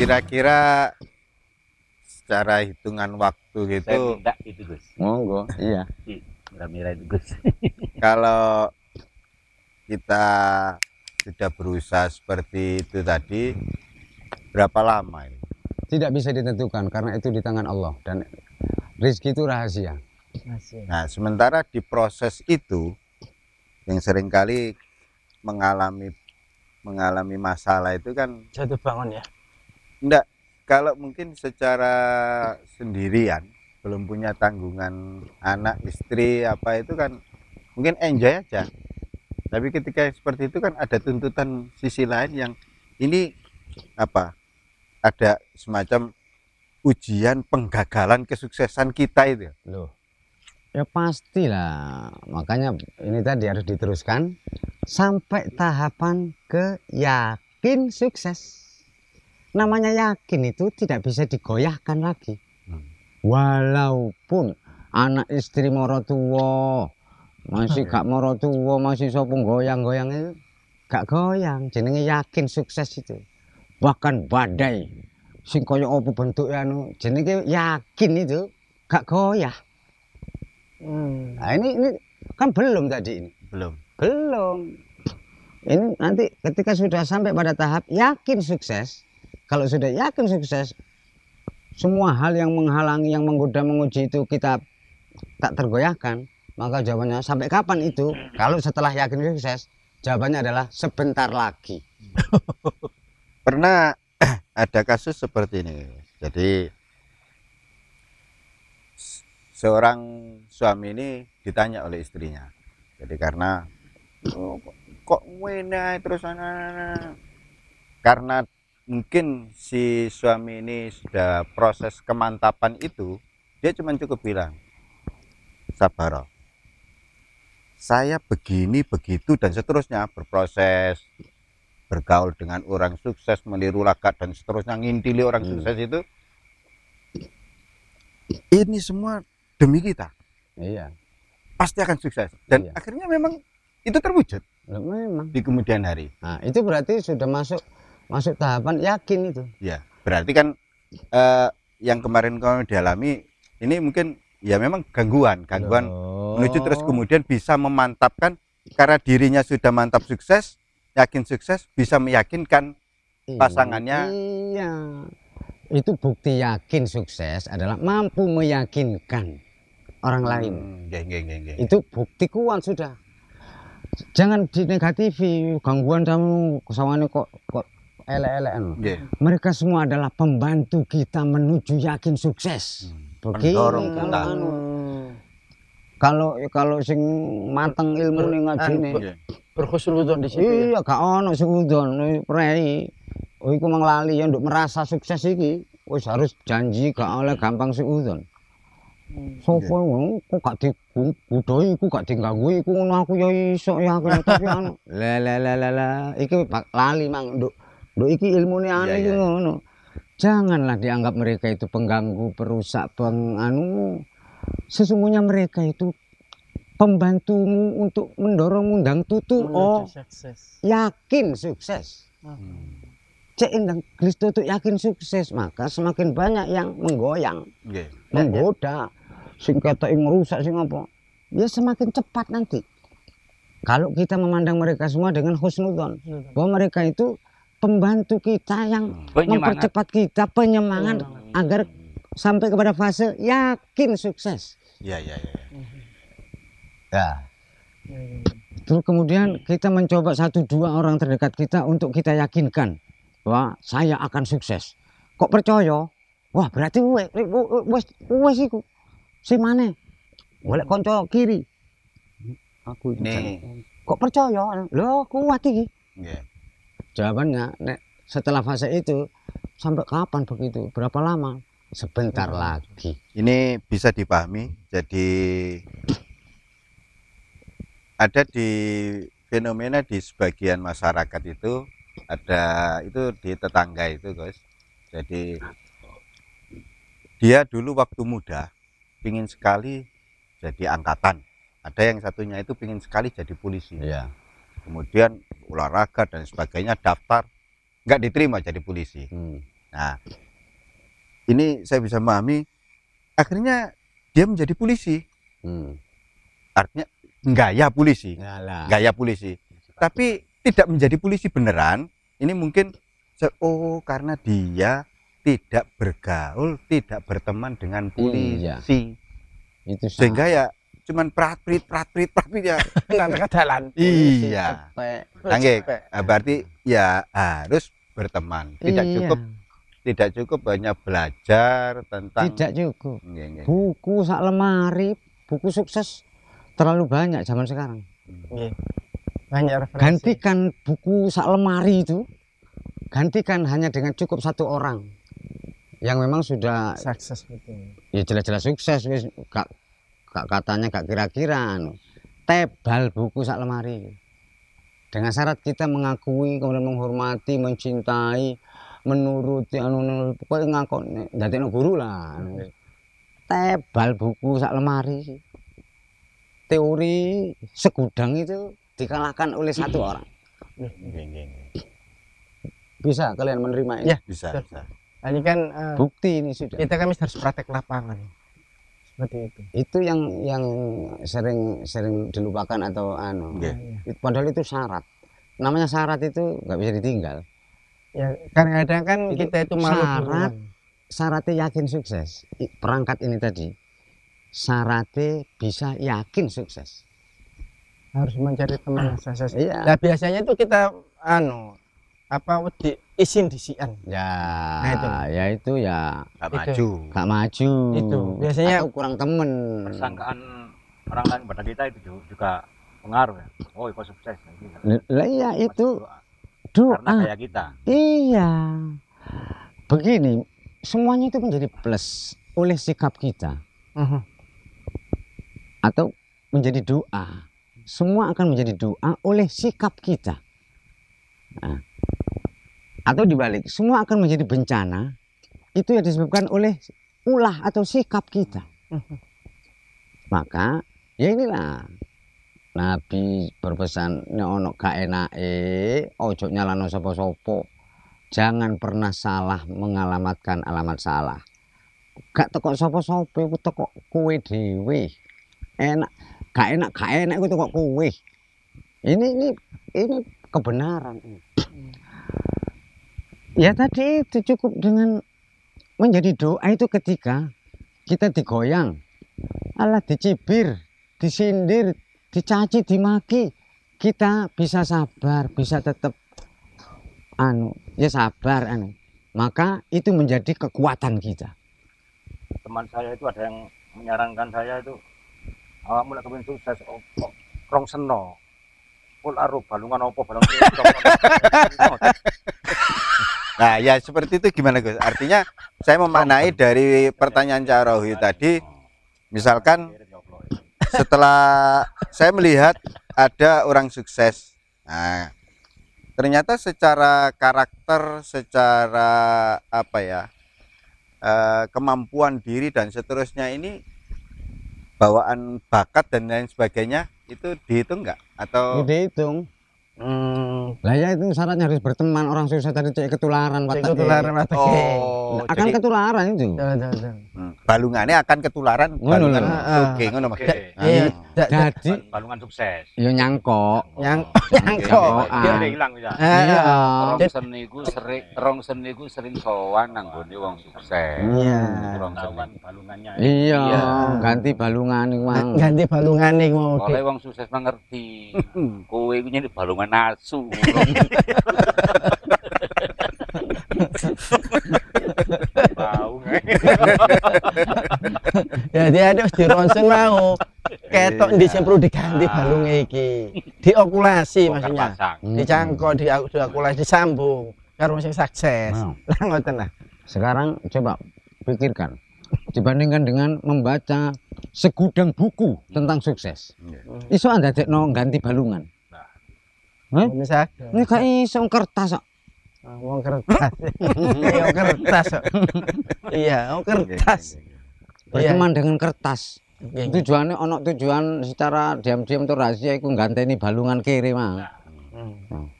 Kira-kira secara hitungan waktu Saya gitu, minta itu Gus. Monggo, iya. Mira-mira itu Gus. kalau kita sudah berusaha seperti itu tadi, berapa lama ini? Tidak bisa ditentukan karena itu di tangan Allah dan rezeki itu rahasia. Nah, sementara di proses itu yang sering kali mengalami mengalami masalah itu kan Jatuh bangun ya. Enggak kalau mungkin secara sendirian belum punya tanggungan anak istri apa itu kan mungkin enjoy aja tapi ketika seperti itu kan ada tuntutan sisi lain yang ini apa ada semacam ujian penggagalan kesuksesan kita itu Loh. Ya pastilah. Makanya ini tadi harus diteruskan sampai tahapan ke yakin sukses. Namanya yakin itu tidak bisa digoyahkan lagi. Hmm. Walaupun anak istri moro tua, masih gak moro tua, masih sopung goyang-goyang itu gak goyang. Jenenge yakin sukses itu. Bahkan badai sing kaya apa bentuknya anu jenenge yakin itu gak goyah. Hmm. Nah ini, ini kan belum tadi ini. belum Belum. Ini nanti ketika sudah sampai pada tahap yakin sukses, kalau sudah yakin sukses, semua hal yang menghalangi, yang menggoda, menguji itu kita tak tergoyahkan, maka jawabannya sampai kapan itu? Kalau setelah yakin sukses, jawabannya adalah sebentar lagi. pernah ada kasus seperti ini jadi seorang suami ini ditanya oleh istrinya jadi karena "Oh, kok- wena terus karena mungkin si suami ini sudah proses kemantapan itu dia cuma cukup bilang sabar saya begini begitu dan seterusnya berproses bergaul dengan orang sukses, meniru lakat dan seterusnya, ngintili orang Hmm. sukses itu. Ini semua demi kita, Iya, pasti akan sukses. Dan Iya. akhirnya memang itu terwujud memang. di kemudian hari. Nah, itu berarti sudah masuk masuk tahapan yakin itu. Ya, berarti kan eh, yang kemarin kau dialami ini mungkin ya memang gangguan, gangguan Loh. menuju terus kemudian bisa memantapkan karena dirinya sudah mantap sukses, yakin sukses, bisa meyakinkan pasangannya- Iya. Itu bukti yakin sukses adalah mampu meyakinkan orang lain. Hmm, nggih, nggih, nggih, nggih. Itu bukti kuat sudah. Jangan dinegatifi gangguan kamu kesawannya kok kok elek-elek anu. Nggih. Mereka semua adalah pembantu kita menuju yakin sukses. Hmm, Begini pendorong kalau kita. anu. Kalau kalau sing mateng ilmu ning ngajine. Nggih. Berkhusnudon di situ ya. Iya, gak ono sing ngundon prei. Oh iku mang lali ya nduk merasa sukses iki. Wis harus janji gak oleh gampang sing udon. Sopo ngono kok gak digudoi iku gak diganggu iku ngono aku ya iso ya aku tapi anu. La la la la la iki lali mang nduk. Nduk iki ilmune anu Iya, iki iya. ngono. Janganlah dianggap mereka itu pengganggu, perusak, penganu. Sesungguhnya mereka itu pembantumu untuk mendorong undang tutu oh Menuju sukses. yakin sukses. Hmm, Cek indang Kristo itu yakin sukses, maka semakin banyak yang menggoyang, nggih. menggoda, sing kata ngerusak sing apa. Ya semakin cepat nanti. Kalau kita memandang mereka semua dengan husnudon, bahwa mereka itu pembantu kita yang Penyemangat. mempercepat kita penyemangat agar sampai kepada fase yakin sukses. Iya, iya, iya. Ya. Terus kemudian kita mencoba satu dua orang terdekat kita untuk kita yakinkan bahwa saya akan sukses. Kok percaya? Wah berarti wes wes wes iku. Si mana? Boleh konco kiri. Aku Ini. Kok percaya? Loh kuat iki. nggih. Jawabannya nek setelah fase itu sampai kapan begitu? Berapa lama? Sebentar lagi. ini bisa dipahami jadi ada di fenomena di sebagian masyarakat itu ada itu di tetangga itu guys jadi dia dulu waktu muda pingin sekali jadi angkatan ada yang satunya itu pingin sekali jadi polisi Iya. Kemudian olahraga dan sebagainya daftar nggak diterima jadi polisi Hmm. Nah, ini saya bisa memahami. Akhirnya dia menjadi polisi. Hmm. Artinya gaya polisi, Yalah. gaya polisi. Tapi tidak menjadi polisi beneran. Ini mungkin oh karena dia tidak bergaul, tidak berteman dengan polisi. Itu sa- Sehingga ya cuman prat-prit prat-prit prat-prit ya. Nang dalan. Iya. Nangge. Nah, berarti ya harus berteman. Tidak Iya. cukup tidak cukup hanya belajar tentang Tidak cukup. Nggih, nggih. Buku sak lemari, buku sukses terlalu banyak zaman sekarang. Nggih. Banyak referensi. Gantikan buku sak lemari itu, gantikan hanya dengan cukup satu orang yang memang sudah sukses betul. ya jelas-jelas sukses wis gak, gak katanya gak kira-kira anu. tebal buku sak lemari dengan syarat kita mengakui kemudian menghormati mencintai menuruti anu anu pokoknya ngakon dadekno guru lah anu. tebal buku sak lemari teori segudang itu dikalahkan oleh satu orang bisa kalian menerima ini Ya. Bisa, bisa. Nah, ini kan eh, bukti ini sudah kita kan harus praktek lapangan. Seperti itu. itu yang yang sering sering dilupakan atau anu Nggih. It- Padahal itu syarat. Namanya syarat itu nggak bisa ditinggal. Ya, kadang-kadang kan Itu kita itu malu syarat. Syaratnya yakin sukses. Perangkat ini tadi. Syaratnya bisa yakin sukses. harus mencari teman sukses. Iya. Nah, biasanya itu kita anu apa wedi izin disian. Ya, Nah, itu. ya itu ya Gak Itu. maju. gak maju. Itu, biasanya- Atau kurang temen. persangkaan orang lain pada kita itu ju- juga pengaruh ya oh kok sukses L- Lah iya itu doa. karena doa. kayak kita Iya. Begini, semuanya itu menjadi plus oleh sikap kita. Mhm. atau menjadi doa. Semua akan menjadi doa oleh sikap kita. Nah, atau dibalik, semua akan menjadi bencana. Itu yang disebabkan oleh ulah atau sikap kita. Maka ya inilah Nabi berpesan nek ono gak enake ojo nyalano sapa-sapa. Jangan pernah salah mengalamatkan alamat salah. Gak teko sapa-sapa iku teko kowe dhewe enak gak enak gak enak itu kok kue ini ini ini kebenaran ya tadi itu cukup dengan menjadi doa itu ketika kita digoyang. Allah dicibir disindir dicaci dimaki kita bisa sabar bisa tetap anu ya sabar anu. Maka itu menjadi kekuatan kita. Teman saya itu ada yang menyarankan saya itu awakmu lek kepengin sukses rong seno. Pul aru balungan opo balung Nah, ya seperti itu gimana Gus? Artinya saya memaknai dari pertanyaan Cak Rohi tadi, misalkan setelah saya melihat ada orang sukses, nah, ternyata secara karakter, secara apa ya, eh, kemampuan diri dan seterusnya ini bawaan bakat dan lain sebagainya itu dihitung nggak? Atau dihitung Hmm. Lah ya itu syaratnya harus berteman orang susah tadi cek ketularan Cek wataknya. ketularan wataknya. oh, akan jadi ketularan itu. Betul, betul, betul. hmm, balungannya akan ketularan Ngono balungan lho. oke ngono Mas. Oke. Ah, Iya, Jadi balungan sukses ya nyangkok. yang Oke. nyangkok. Ah. dia udah hilang bisa Ah, Iya. rong seni ku sering rong seni ku sering sowan nang gone wong sukses Iya. rong seni balungannya Iya, Iya. ganti balungan iku mang. Ganti balungan nih mau oleh wong sukses mengerti kowe iku nyeni balungan asu Bau Jadi ada wis dironsen mau. Ketok di perlu diganti balungnya iki. Diokulasi maksudnya. Hmm. Dicangkok, di diokulasi, disambung. Karo sing sukses. Lah ngoten lah. Sekarang coba pikirkan. Dibandingkan dengan membaca segudang buku tentang sukses. Iya. Iso anda no ganti balungan. Hah? Misalkan. Ini gak iso kertas kok. Ah, Wong kertas. Iya, kertas. Iya, wong kertas. Berteman dengan kertas. Tujuannya ono tujuan secara diam-diam tuh rahasia iku ganteni balungan kiri mang. Hmm.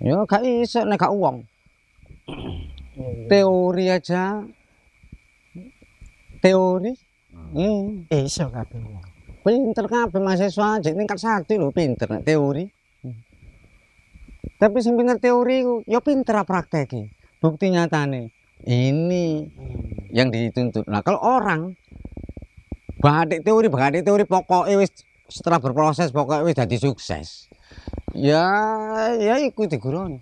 Ya gak iso nek gak uang. teori aja teori Hmm. hmm. Iso kabeh. pinter kabeh mahasiswa aja tingkat satu lho pinter nek teori tapi sing pinter teori ya pinter prakteki bukti nyatane ini yang dituntut nah kalau orang batik teori batik teori pokoknya wis setelah berproses pokoknya wis jadi sukses ya ya iku diguroni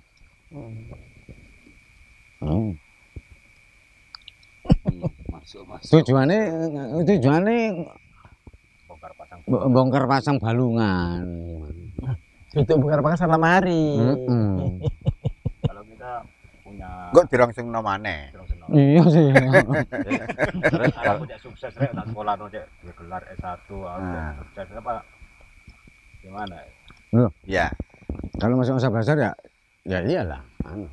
hmm. masuk masuk tujuannya tujuannya bongkar pasang bo- bongkar pasang balungan Tutup bukan pakai sama mari. Mm-mm. kalau kita punya kok dirangsungno maneh terus senang. Iya sih. Terus kalau punya sukses rek nak sekolah no cek. Gelar S1 atau Ah. sukses. Apa? Gimana? Ya kalau masuk masa belajar ya ya iyalah. Anu.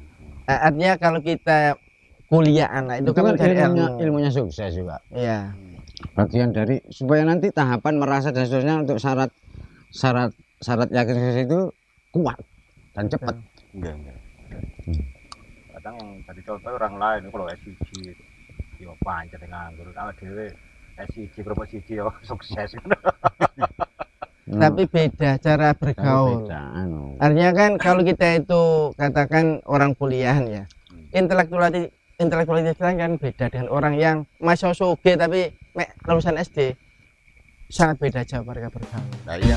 Eh, Artinya kalau kita kuliah anak itu, itu kan kan mencari ilmunya, ilmu. ilmunya sukses juga. Iya. bagian dari supaya nanti tahapan merasa dan seterusnya untuk syarat syarat syarat yakin sukses itu kuat dan cepat. Enggak enggak kadang tadi contoh orang lain kalau SCG yo pancet nganggur awak dhewe SCG berapa SCG yo sukses Tapi beda cara bergaul. beda, anu. Artinya kan kalau kita itu katakan orang kuliahan ya, Hmm. intelektualitas intelektualitas kita kan beda dengan orang yang masih soge tapi lulusan SD sangat beda cara mereka bergaul. nah iya